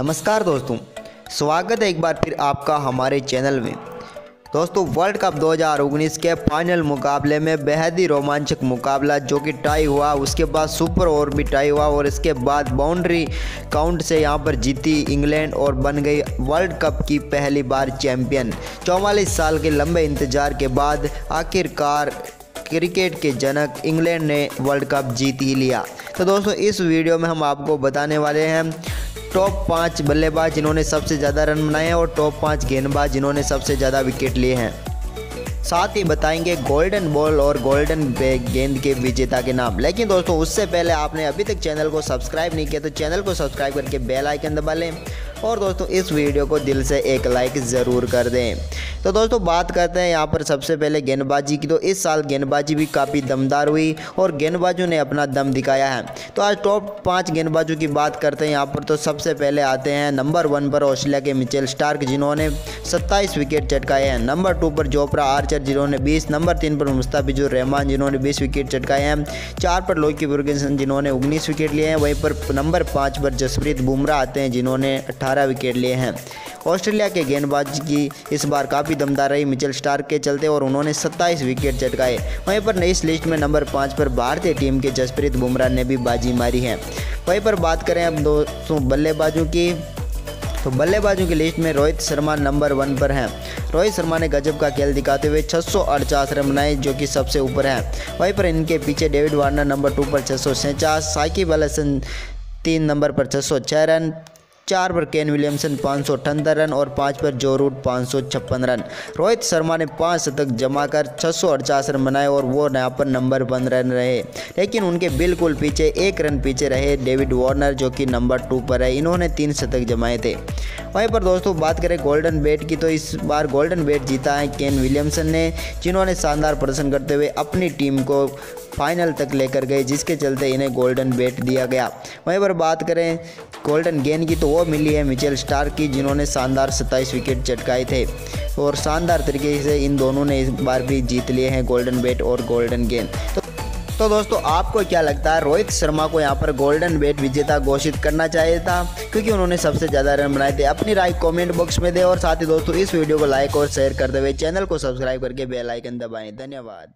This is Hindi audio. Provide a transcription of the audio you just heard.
नमस्कार दोस्तों, स्वागत है एक बार फिर आपका हमारे चैनल में। दोस्तों, वर्ल्ड कप 2019 के फाइनल मुकाबले में बेहद ही रोमांचक मुकाबला जो कि टाई हुआ, उसके बाद सुपर ओवर भी टाई हुआ और इसके बाद बाउंड्री काउंट से यहाँ पर जीती इंग्लैंड और बन गई वर्ल्ड कप की पहली बार चैंपियन। चौवालीस साल के लंबे इंतज़ार के बाद आखिरकार क्रिकेट के जनक इंग्लैंड ने वर्ल्ड कप जीत ही लिया। तो दोस्तों, इस वीडियो में हम आपको बताने वाले हैं टॉप पाँच बल्लेबाज जिन्होंने सबसे ज़्यादा रन बनाए हैं और टॉप पाँच गेंदबाज जिन्होंने सबसे ज़्यादा विकेट लिए हैं। साथ ही बताएँगे गोल्डन बॉल और गोल्डन गेंद के विजेता के नाम। लेकिन दोस्तों, उससे पहले आपने अभी तक चैनल को सब्सक्राइब नहीं किया तो चैनल को सब्सक्राइब करके बेल आइकन दबा लें। और दोस्तों, इस वीडियो को दिल से एक लाइक ज़रूर कर दें। तो दोस्तों, बात करते हैं यहाँ पर सबसे पहले गेंदबाजी की। तो इस साल गेंदबाजी भी काफ़ी दमदार हुई और गेंदबाजों ने अपना दम दिखाया है। तो आज टॉप पाँच गेंदबाजों की बात करते हैं यहाँ पर। तो सबसे पहले आते हैं नंबर वन पर ऑस्ट्रेलिया के मिचेल स्टार्क, जिन्होंने सत्ताईस विकेट चटकाए हैं। नंबर टू पर जोपरा आर्चर, जिन्होंने बीस। नंबर तीन पर मुस्ताफिजुर रहमान, जिन्होंने बीस विकेट चटकाए हैं। चार पर लोकी फर्गुसन जिन्होंने उन्नीस विकेट लिए हैं। वहीं पर नंबर पाँच पर जसप्रीत बुमराह आते हैं, जिन्होंने अट्ठारह विकेट लिए हैं। ऑस्ट्रेलिया के गेंदबाज की इस बार काफ़ी दमदार रही मिचेल स्टार्क के चलते और उन्होंने 27 विकेट चटकाए। वहीं पर इस लिस्ट में नंबर पाँच पर भारतीय टीम के जसप्रीत बुमराह ने भी बाजी मारी है। वहीं पर बात करें अब दोस्तों बल्लेबाजों की तो बल्लेबाजों की लिस्ट में रोहित शर्मा नंबर वन पर हैं। रोहित शर्मा ने गजब का खेल दिखाते हुए छः रन बनाए, जो कि सबसे ऊपर है। वहीं पर इनके पीछे डेविड वार्नर नंबर टू पर छः सौ साकिब अल तीन नंबर पर छः रन चार पर केन विलियमसन पाँच सौ अठहत्तर रन और पाँच पर जो रूट पाँच सौ छप्पन रन। रोहित शर्मा ने पाँच शतक जमा कर छः रन बनाए और वो यहाँ पर नंबर वन रन रहे। लेकिन उनके बिल्कुल पीछे एक रन पीछे रहे डेविड वार्नर, जो कि नंबर टू पर है। इन्होंने तीन शतक जमाए थे। वहीं पर दोस्तों, बात करें गोल्डन बैट की तो इस बार गोल्डन बैट जीता है केन विलियमसन ने, जिन्होंने शानदार प्रदर्शन करते हुए अपनी टीम को फाइनल तक लेकर गए, जिसके चलते इन्हें गोल्डन बेट दिया गया। वहीं पर बात करें गोल्डन गेंद की तो वो मिली है मिचेल स्टार की, जिन्होंने शानदार सत्ताईस विकेट चटकाए थे। और शानदार तरीके से इन दोनों ने इस बार भी जीत लिए हैं गोल्डन बेट और गोल्डन गेंद तो तो दोस्तों, आपको क्या लगता है? रोहित शर्मा को यहाँ पर गोल्डन बेट विजेता घोषित करना चाहिए था, क्योंकि उन्होंने सबसे ज़्यादा रन बनाए थे। अपनी राय कमेंट बॉक्स में दे और साथ ही दोस्तों, इस वीडियो को लाइक और शेयर करते हुए चैनल को सब्सक्राइब करके बेल आइकन दबाएँ। धन्यवाद।